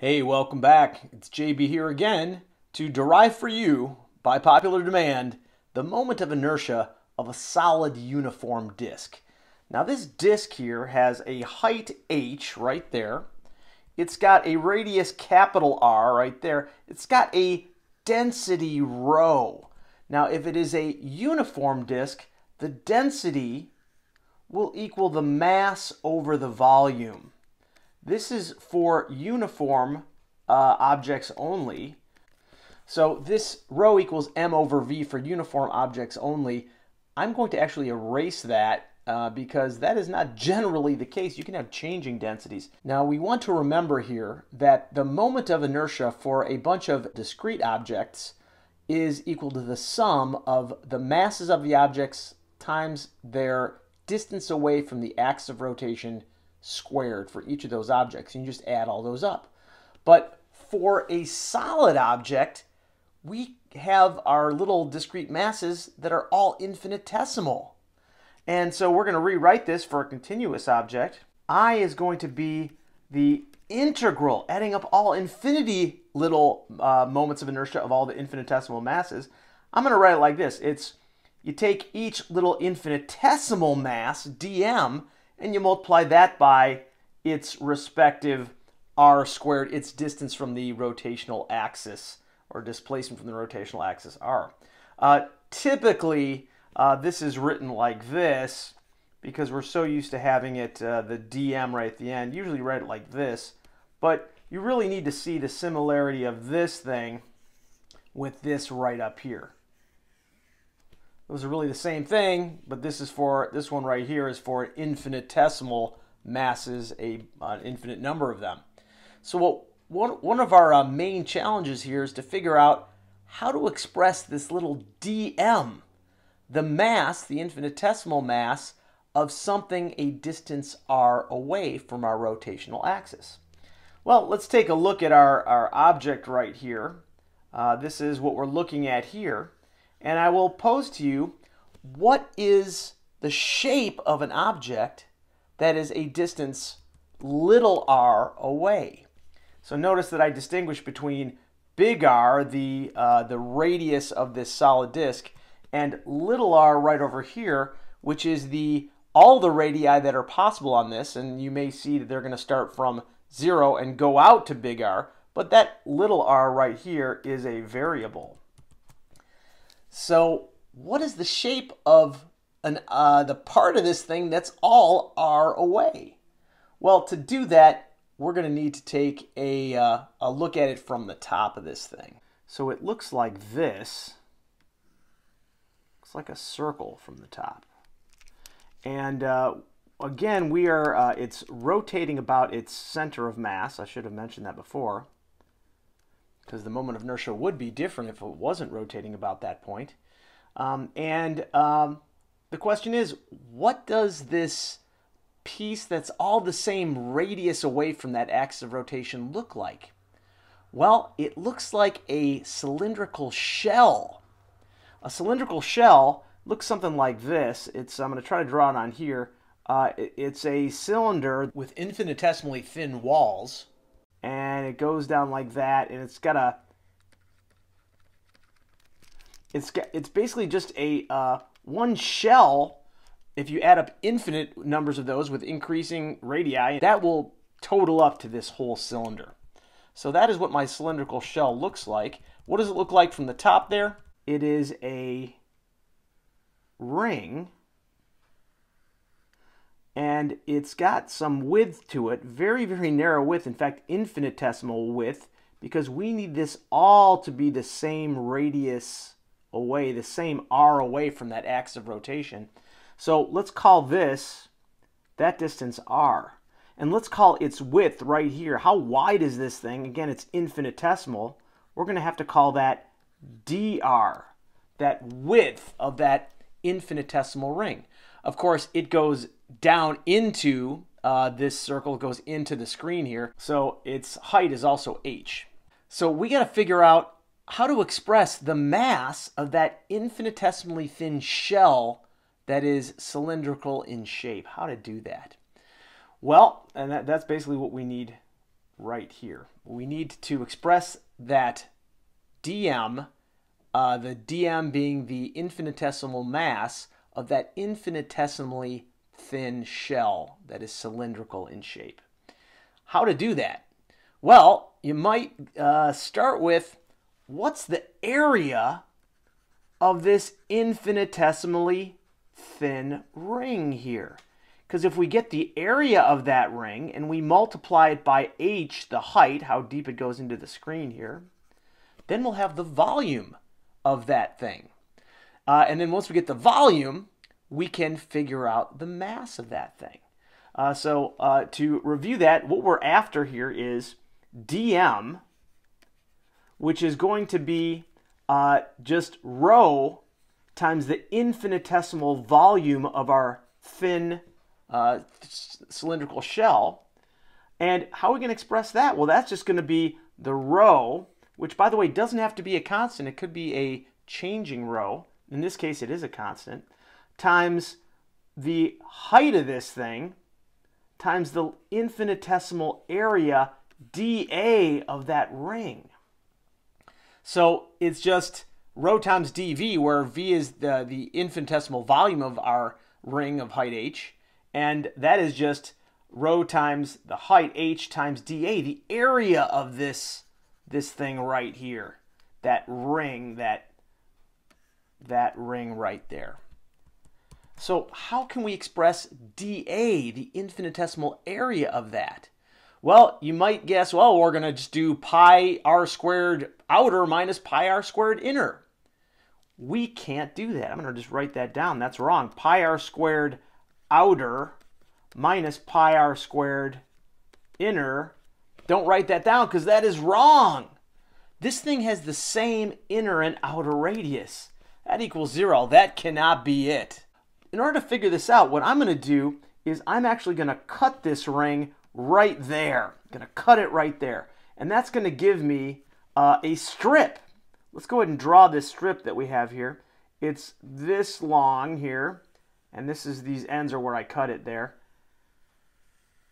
Hey, welcome back. It's JB here again to derive for you, by popular demand, the moment of inertia of a solid uniform disk. Now, this disk here has a height h right there. It's got a radius capital R right there. It's got a density rho. Now, if it is a uniform disk, the density will equal the mass over the volume. This is for uniform uh, objects only. So this rho equals m over v for uniform objects only. I'm going to actually erase that uh, because that is not generally the case. You can have changing densities. Now we want to remember here that the moment of inertia for a bunch of discrete objects is equal to the sum of the masses of the objects times their distance away from the axis of rotation squared for each of those objects. And you just add all those up. But for a solid object, we have our little discrete masses that are all infinitesimal. And so we're going to rewrite this for a continuous object. I is going to be the integral, adding up all infinity little uh, moments of inertia of all the infinitesimal masses. I'm going to write it like this. It's you take each little infinitesimal mass, dm, and you multiply that by its respective r squared, its distance from the rotational axis, or displacement from the rotational axis r. Uh, typically, uh, this is written like this because we're so used to having it, uh, the dm right at the end. Usually write it like this, but you really need to see the similarity of this thing with this right up here. Those are really the same thing, but this is for this one right here is for infinitesimal masses, a an infinite number of them. So what one one of our uh, main challenges here is to figure out how to express this little dm, the mass, the infinitesimal mass of something a distance r away from our rotational axis. Well, let's take a look at our, our object right here. Uh, this is what we're looking at here and I will pose to you what is the shape of an object that is a distance little r away. So notice that I distinguish between big R, the, uh, the radius of this solid disk, and little r right over here, which is the all the radii that are possible on this, and you may see that they're going to start from 0 and go out to big R, but that little r right here is a variable. So what is the shape of an, uh, the part of this thing that's all r away? Well, to do that, we're going to need to take a, uh, a look at it from the top of this thing. So it looks like this. Looks like a circle from the top. And uh, again, we are, uh, it's rotating about its center of mass. I should have mentioned that before because the moment of inertia would be different if it wasn't rotating about that point. Um, and um, the question is, what does this piece that's all the same radius away from that axis of rotation look like? Well, it looks like a cylindrical shell. A cylindrical shell looks something like this. It's I'm going to try to draw it on here. Uh, it's a cylinder with infinitesimally thin walls and it goes down like that and it's got a it's got, it's basically just a uh, one shell. If you add up infinite numbers of those with increasing radii that will total up to this whole cylinder. So that is what my cylindrical shell looks like. What does it look like from the top there? It is a ring and it's got some width to it, very, very narrow width, in fact, infinitesimal width, because we need this all to be the same radius away, the same r away from that axis of rotation. So let's call this, that distance r. And let's call its width right here. How wide is this thing? Again, it's infinitesimal. We're going to have to call that dr, that width of that infinitesimal ring. Of course, it goes down into uh, this circle goes into the screen here. So its height is also h. So we got to figure out how to express the mass of that infinitesimally thin shell that is cylindrical in shape. How to do that? Well, and that, that's basically what we need right here. We need to express that dm, uh, the dm being the infinitesimal mass of that infinitesimally thin shell that is cylindrical in shape. How to do that? Well, you might uh, start with what's the area of this infinitesimally thin ring here? Because if we get the area of that ring and we multiply it by h, the height, how deep it goes into the screen here, then we'll have the volume of that thing. Uh, and then once we get the volume, we can figure out the mass of that thing. Uh, so uh, to review that, what we're after here is dm, which is going to be uh, just rho times the infinitesimal volume of our thin uh, cylindrical shell. And how are we going to express that? Well, that's just going to be the rho, which, by the way, doesn't have to be a constant. It could be a changing rho. In this case, it is a constant, times the height of this thing times the infinitesimal area dA of that ring. So it's just rho times dV, where V is the, the infinitesimal volume of our ring of height h, and that is just rho times the height h times dA, the area of this this thing right here, that ring, that that ring right there. So how can we express dA, the infinitesimal area of that? Well, you might guess, well, we're going to just do pi r squared outer minus pi r squared inner. We can't do that. I'm going to just write that down. That's wrong. Pi r squared outer minus pi r squared inner. Don't write that down because that is wrong. This thing has the same inner and outer radius. That equals zero. That cannot be it. In order to figure this out, what I'm going to do is I'm actually going to cut this ring right there. I'm going to cut it right there. And that's going to give me uh, a strip. Let's go ahead and draw this strip that we have here. It's this long here. And this is these ends are where I cut it there.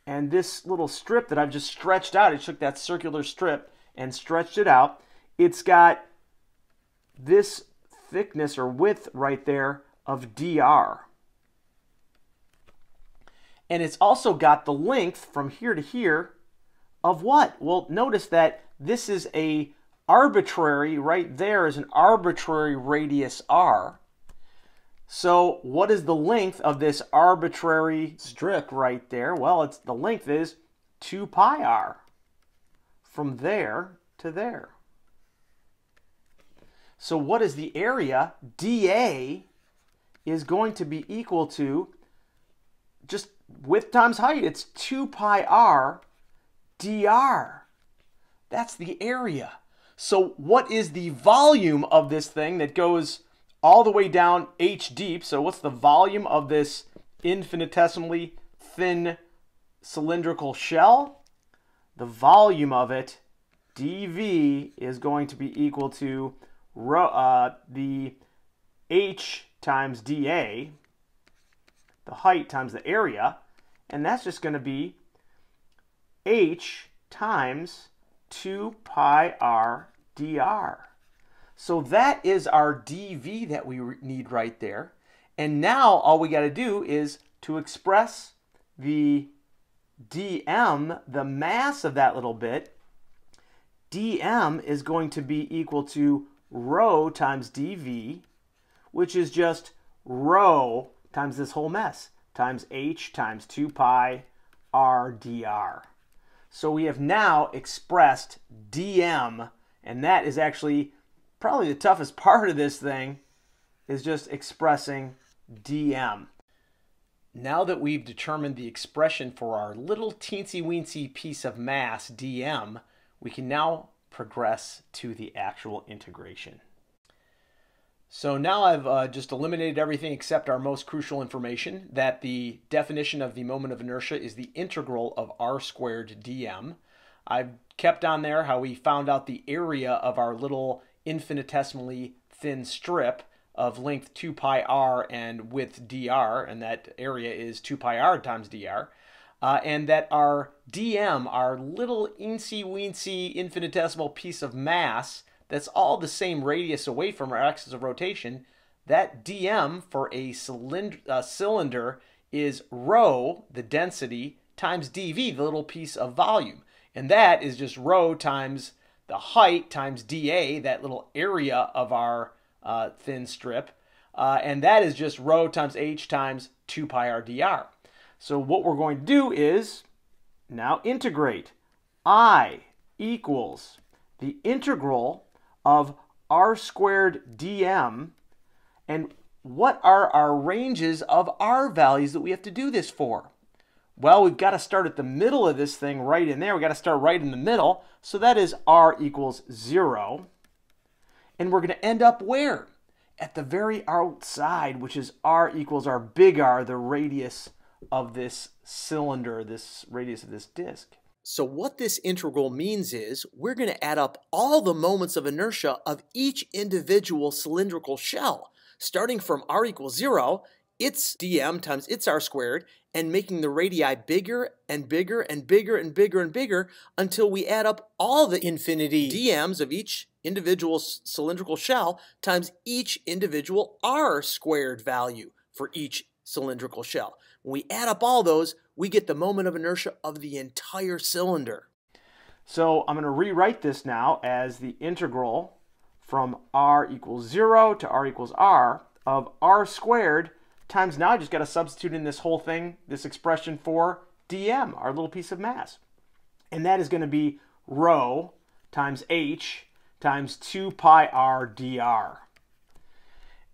And this little strip that I've just stretched out, I took that circular strip and stretched it out. It's got this thickness or width right there of dr. And it's also got the length from here to here of what? Well, notice that this is a arbitrary, right there is an arbitrary radius r. So what is the length of this arbitrary strip right there? Well, it's the length is 2 pi r from there to there. So what is the area? dA is going to be equal to just width times height. It's 2 pi r dr. That's the area. So what is the volume of this thing that goes all the way down h deep? So what's the volume of this infinitesimally thin cylindrical shell? The volume of it, dv, is going to be equal to uh, the h times dA, the height times the area, and that's just going to be h times 2 pi r dr. So that is our dv that we need right there. And now all we got to do is to express the dm, the mass of that little bit, dm is going to be equal to rho times dv, which is just rho times this whole mess, times h times 2 pi r dr. So we have now expressed dm, and that is actually probably the toughest part of this thing, is just expressing dm. Now that we've determined the expression for our little teensy weensy piece of mass, dm, we can now progress to the actual integration. So now I've uh, just eliminated everything except our most crucial information, that the definition of the moment of inertia is the integral of r squared dm. I've kept on there how we found out the area of our little infinitesimally thin strip of length 2 pi r and width dr, and that area is 2 pi r times dr. uh, and that our dm, our little eensy weensy infinitesimal piece of mass that's all the same radius away from our axis of rotation, that dm for a cylinder, uh, cylinder is rho, the density, times dv, the little piece of volume. And that is just rho times the height times dA, that little area of our uh, thin strip. Uh, and that is just rho times h times 2 pi r dr. So what we're going to do is now integrate. I equals the integral of r squared dm. And what are our ranges of r values that we have to do this for? Well, we've got to start at the middle of this thing right in there. We've got to start right in the middle. So that is r equals 0. And we're going to end up where? At the very outside, which is r equals our big R, the radius of this cylinder, this radius of this disk. So what this integral means is we're going to add up all the moments of inertia of each individual cylindrical shell, starting from r equals 0 its dm times its r squared and making the radii bigger and bigger and bigger and bigger and bigger until we add up all the infinity dm's of each individual cylindrical shell times each individual r squared value for each cylindrical shell. When we add up all those, we get the moment of inertia of the entire cylinder. So I'm going to rewrite this now as the integral from r equals 0 to r equals r of r squared times now I just got to substitute in this whole thing, this expression for dm, our little piece of mass. And that is going to be rho times h times 2 pi r dr.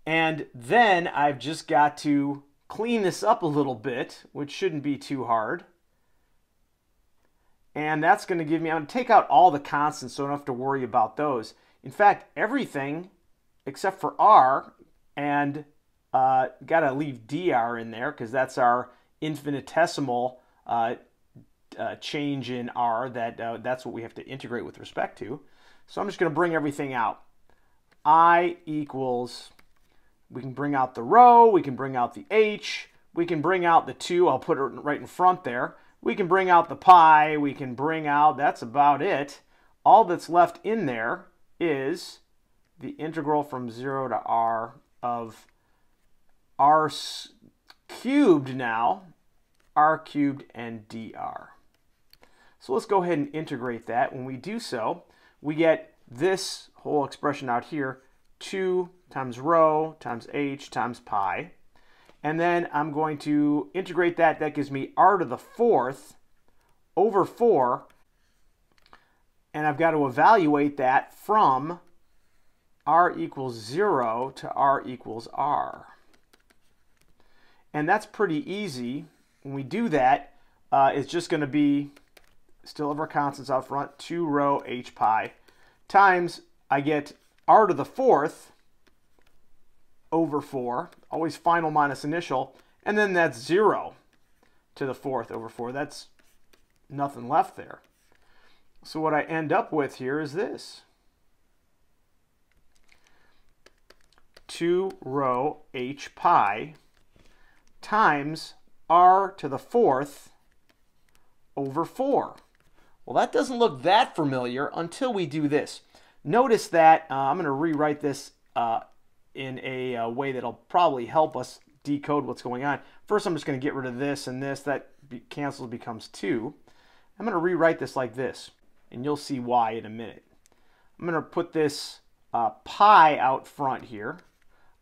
And then I've just got to clean this up a little bit, which shouldn't be too hard. And that's going to give me, I'm going to take out all the constants so I don't have to worry about those. In fact, everything except for r and uh, got to leave dr in there because that's our infinitesimal uh, uh, change in r. That uh, that's what we have to integrate with respect to. So I'm just going to bring everything out. I equals. We can bring out the rho. We can bring out the h. We can bring out the 2. I'll put it right in front there. We can bring out the pi. We can bring out, that's about it. All that's left in there is the integral from 0 to r of r cubed now, r cubed and dr. So let's go ahead and integrate that. When we do so, we get this whole expression out here, 2 times rho times h times pi. And then I'm going to integrate that. That gives me r to the fourth over 4. And I've got to evaluate that from r equals 0 to r equals r. And that's pretty easy. When we do that, uh, it's just going to be, still have our constants out front, 2 rho h pi times, I get r to the fourth over 4, always final minus initial, and then that's 0 to the fourth over 4. That's nothing left there. So what I end up with here is this. 2 rho h pi times r to the fourth over 4. Well, that doesn't look that familiar until we do this. Notice that uh, I'm going to rewrite this uh, in a, a, uh, way that'll probably help us decode what's going on. First, I'm just going to get rid of this and this. That be cancels becomes 2. I'm going to rewrite this like this, and you'll see why in a minute. I'm going to put this uh, pi out front here.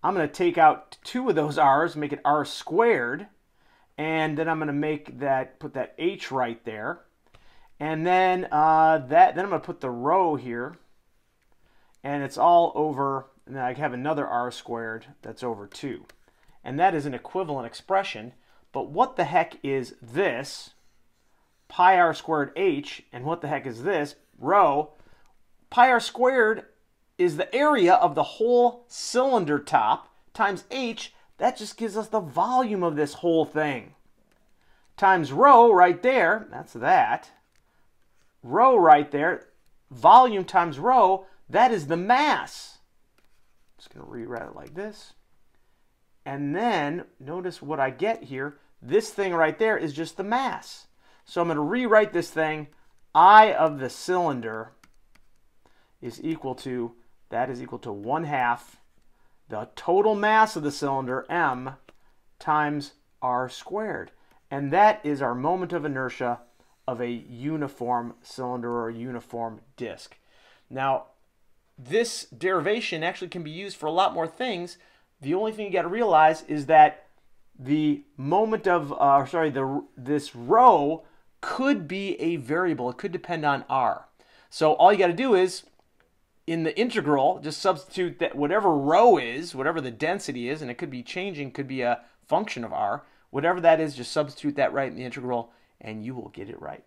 I'm going to take out two of those r's, make it r squared, and then I'm going to make that, put that h right there. And then uh, that, then I'm going to put the rho here, and it's all over, and I have another r squared that's over 2. And that is an equivalent expression, but what the heck is this? Pi r squared h, and what the heck is this? Rho. Pi r squared is the area of the whole cylinder top times h, that just gives us the volume of this whole thing. Times rho right there, that's that. Rho right there, volume times rho, that is the mass. I'm Just going to rewrite it like this. And then notice what I get here. This thing right there is just the mass. So I'm going to rewrite this thing. I of the cylinder is equal to, that is equal to 1 half the total mass of the cylinder, m, times r squared. And that is our moment of inertia of a uniform cylinder or uniform disk. Now, this derivation actually can be used for a lot more things. The only thing you got to realize is that the moment of, uh, sorry, the this rho could be a variable. It could depend on r. So all you got to do is in the integral, just substitute that whatever rho is, whatever the density is, and it could be changing, could be a function of r, whatever that is, just substitute that right in the integral, and you will get it right.